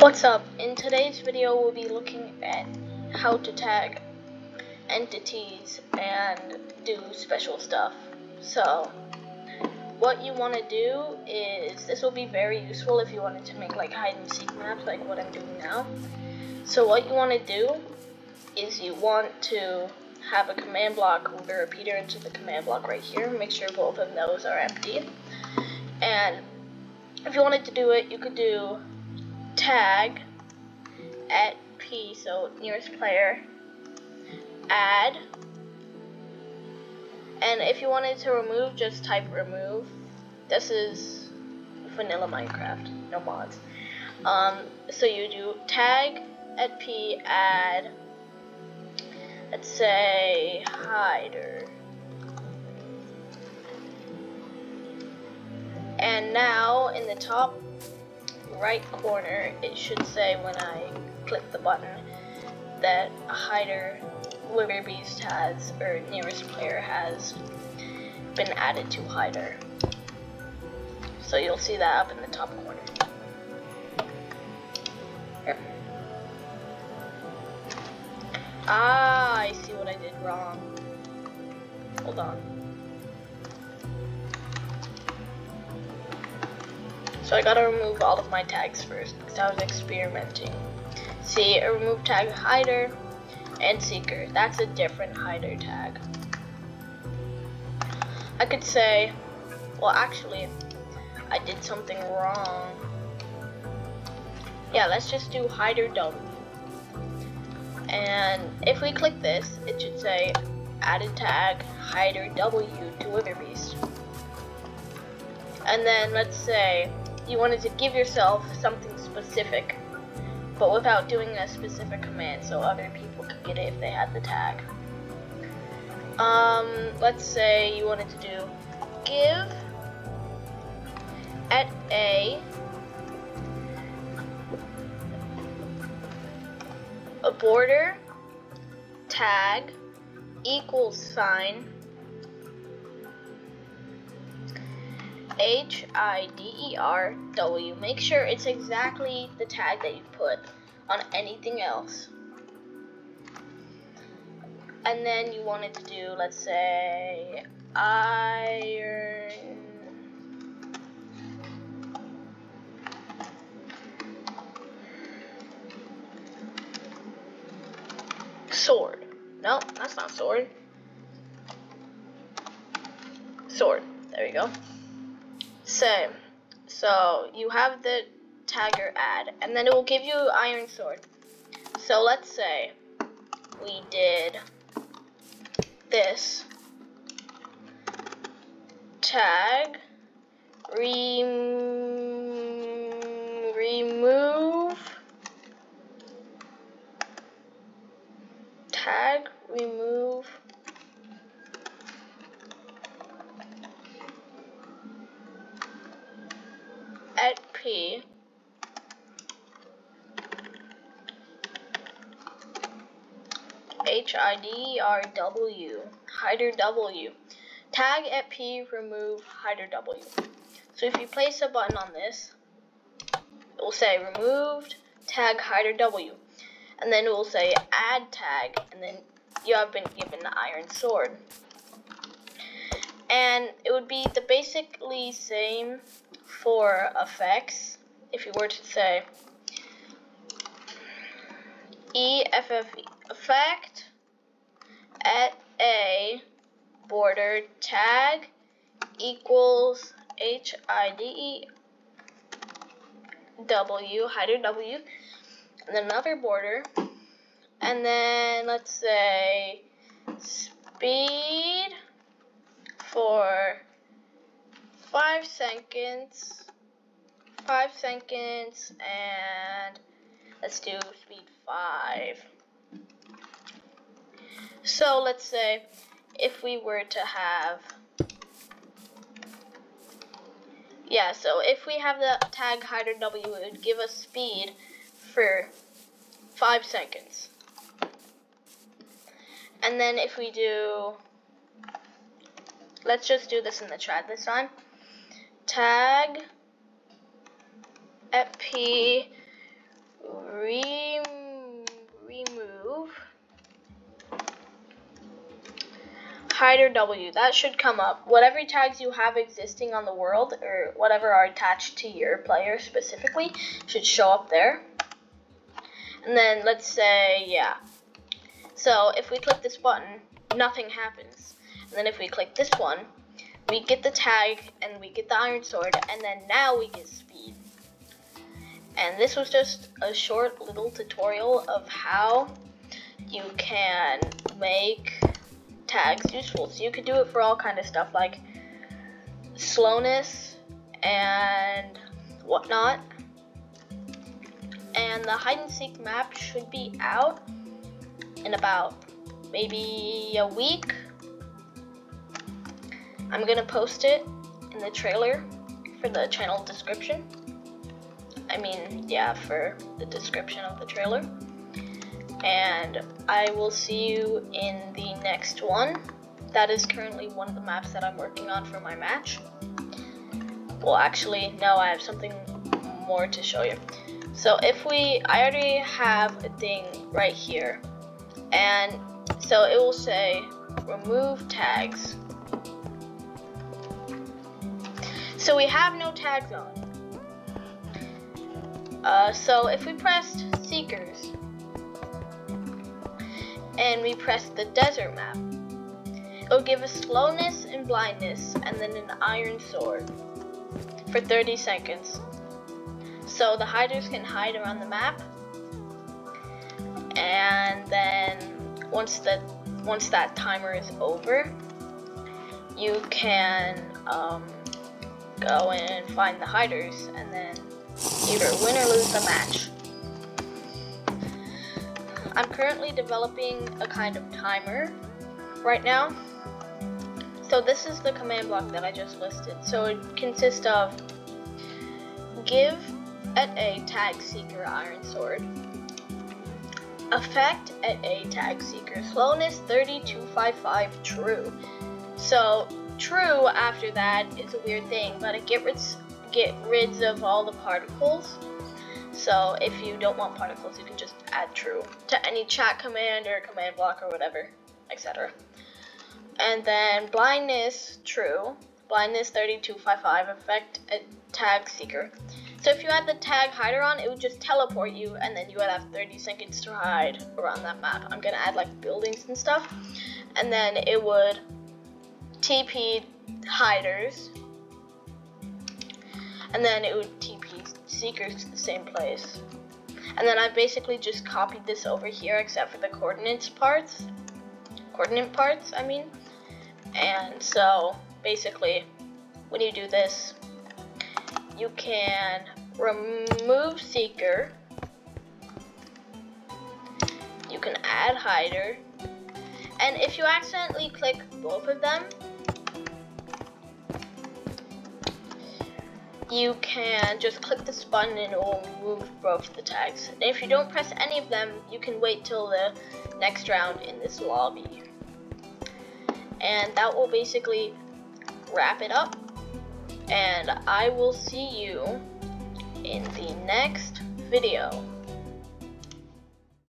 What's up? In today's video we'll be looking at how to tag entities and do special stuff. So what you want to do is this will be very useful if you wanted to make like hide and seek maps like what I'm doing now. So what you want to do is you want to have a command block with a repeater into the command block right here. Make sure both of those are empty. And if you wanted to do it, you could do tag at p, so nearest player, add, and if you wanted to remove, just type remove. This is vanilla Minecraft, no mods. Um, so you do tag at p, add, let's say hider. And now in the top right corner, it should say when I click the button that a hider lumber Beast has, or nearest player has been added to hider. So you'll see that up in the top corner. Here. Ah, I see what I did wrong. Hold on. So I gotta remove all of my tags first because I was experimenting. See, remove tag hider and seeker. That's a different hider tag. I could say, well actually, I did something wrong. Yeah, let's just do hider W. And if we click this, it should say added tag hider W to Witherbeast. And then let's say you wanted to give yourself something specific, but without doing a specific command so other people could get it if they had the tag. Um, let's say you wanted to do give at a a border tag equals sign H I D E R W. Make sure it's exactly the tag that you put on anything else. And then you wanted to do, let's say, iron. Sword. No, that's not sword. Sword. There we go. Same. So you have the tagger add, and then it will give you iron sword. So let's say we did this tag rem remove tag remove at P H I D R W hider W tag at P remove hider W. So if you place a button on this, it will say removed tag hider W, and then it will say add tag, and then you have been given the iron sword. And it would be the basically same for effects, if you were to say. EFF effect at a border tag equals HIDE W, hider W, and another border, and then let's say speed for five seconds, five seconds, and let's do speed five. So let's say if we were to have, yeah, so if we have the tag hider W, it would give us speed for five seconds. And then if we do, let's just do this in the chat this time tag p re remove hider W. That should come up. Whatever tags you have existing on the world or whatever are attached to your player specifically should show up there. And then let's say, yeah. So if we click this button, nothing happens. And then if we click this one, we get the tag and we get the iron sword and then now we get speed. And this was just a short little tutorial of how you can make tags useful. So you could do it for all kind of stuff like slowness and whatnot. And the hide and seek map should be out in about maybe a week. I'm gonna post it in the trailer for the channel description. I mean, yeah, for the description of the trailer and I will see you in the next one. That is currently one of the maps that I'm working on for my match. Well, actually, no, I have something more to show you. So if we, I already have a thing right here, and so it will say remove tags. So we have no tags on. Uh, so if we pressed seekers, and we press the desert map. It'll give us slowness and blindness and then an iron sword for 30 seconds. So the hiders can hide around the map and then once that once that timer is over you can um, go and find the hiders and then either win or lose the match. I'm currently developing a kind of timer right now. So this is the command block that I just listed. So it consists of give at a tag seeker iron sword, effect at a tag seeker slowness 3255 true. So true after that is a weird thing, but it get rid get rid of all the particles so if you don't want particles, you can just add true to any chat command or command block or whatever, etc. And then blindness, true. Blindness 3255, effect tag seeker. So if you had the tag hider on, it would just teleport you, and then you would have 30 seconds to hide around that map. I'm gonna add like buildings and stuff, and then it would TP hiders, and then it would TP seekers to the same place. And then I basically just copied this over here except for the coordinates parts. Coordinate parts, I mean. And so basically when you do this, you can remove seeker. You can add hider. And if you accidentally click both of them, you can just click this button and it will remove both the tags. And if you don't press any of them, you can wait till the next round in this lobby. And that will basically wrap it up. And I will see you in the next video.